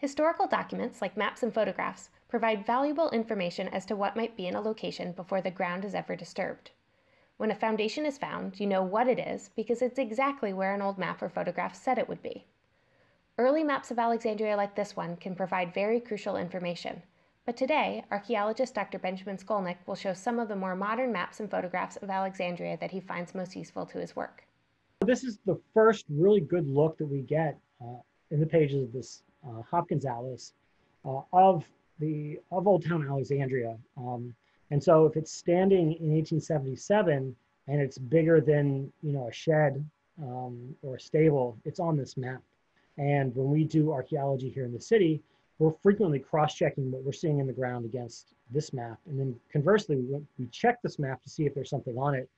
Historical documents, like maps and photographs, provide valuable information as to what might be in a location before the ground is ever disturbed. When a foundation is found, you know what it is because it's exactly where an old map or photograph said it would be. Early maps of Alexandria like this one can provide very crucial information, but today, archaeologist Dr. Benjamin Skolnik will show some of the more modern maps and photographs of Alexandria that he finds most useful to his work. This is the first really good look that we get uh, in the pages of this uh, Hopkins Atlas uh, of the of Old Town Alexandria. Um, and so if it's standing in 1877 and it's bigger than you know a shed um, or a stable, it's on this map. And when we do archaeology here in the city, we're frequently cross-checking what we're seeing in the ground against this map. And then conversely, we, we check this map to see if there's something on it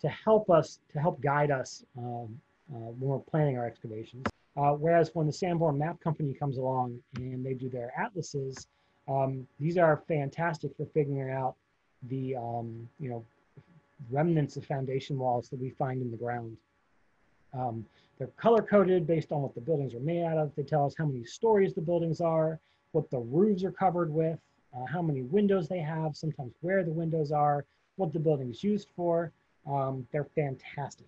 to help us, to help guide us um, when we're planning our excavations. Uh, whereas when the Sanborn Map Company comes along and they do their atlases, um, these are fantastic for figuring out the um, you know remnants of foundation walls that we find in the ground. Um, they're color coded based on what the buildings are made out of. They tell us how many stories the buildings are, what the roofs are covered with, uh, how many windows they have, sometimes where the windows are, what the building is used for. Um, they're fantastic.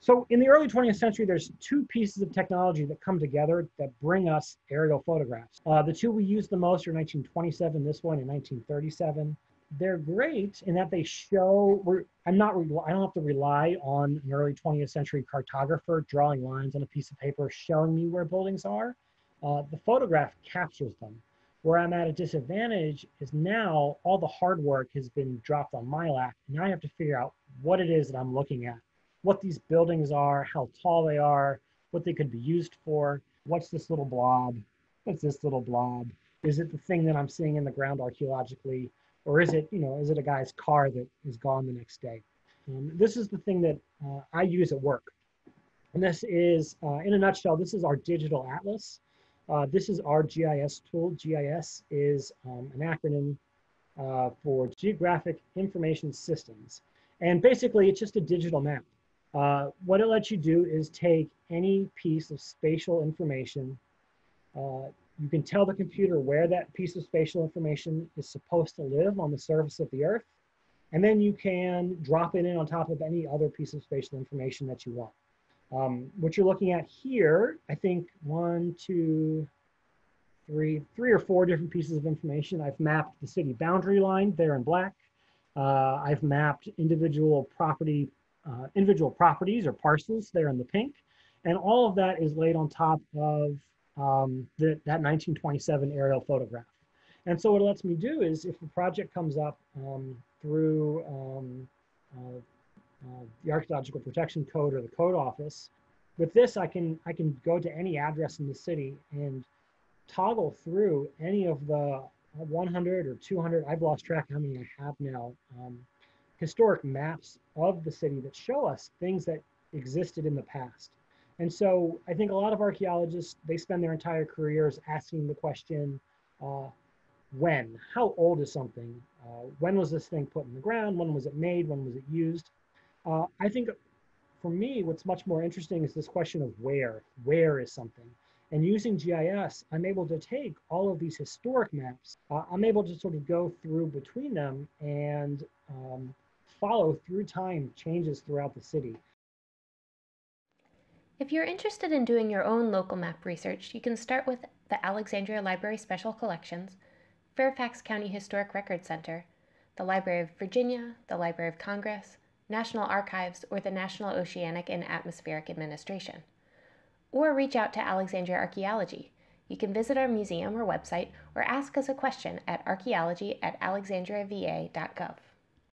So in the early 20th century, there's two pieces of technology that come together that bring us aerial photographs. Uh, the two we use the most are 1927, this one in 1937. They're great in that they show, we're, I'm not, I don't have to rely on an early 20th century cartographer drawing lines on a piece of paper showing me where buildings are. Uh, the photograph captures them. Where I'm at a disadvantage is now all the hard work has been dropped on my lap. And now I have to figure out what it is that I'm looking at what these buildings are, how tall they are, what they could be used for. What's this little blob? What's this little blob? Is it the thing that I'm seeing in the ground archaeologically? Or is it, you know, is it a guy's car that is gone the next day? Um, this is the thing that uh, I use at work. And this is, uh, in a nutshell, this is our digital atlas. Uh, this is our GIS tool. GIS is um, an acronym uh, for Geographic Information Systems. And basically, it's just a digital map. Uh, what it lets you do is take any piece of spatial information. Uh, you can tell the computer where that piece of spatial information is supposed to live on the surface of the earth. And then you can drop it in on top of any other piece of spatial information that you want. Um, what you're looking at here, I think one, two, three, three or four different pieces of information. I've mapped the city boundary line there in black. Uh, I've mapped individual property uh, individual properties or parcels there in the pink. And all of that is laid on top of um, the, that 1927 aerial photograph. And so what it lets me do is if a project comes up um, through um, uh, uh, the Archaeological Protection Code or the code office, with this I can, I can go to any address in the city and toggle through any of the 100 or 200, I've lost track how many I have now, um, historic maps of the city that show us things that existed in the past. And so I think a lot of archaeologists, they spend their entire careers asking the question, uh, when? How old is something? Uh, when was this thing put in the ground? When was it made? When was it used? Uh, I think for me, what's much more interesting is this question of where. Where is something? And using GIS, I'm able to take all of these historic maps. Uh, I'm able to sort of go through between them and um, follow through time changes throughout the city. If you're interested in doing your own local map research, you can start with the Alexandria Library Special Collections, Fairfax County Historic Record Center, the Library of Virginia, the Library of Congress, National Archives, or the National Oceanic and Atmospheric Administration. Or reach out to Alexandria Archaeology. You can visit our museum or website or ask us a question at archaeology at alexandriava.gov.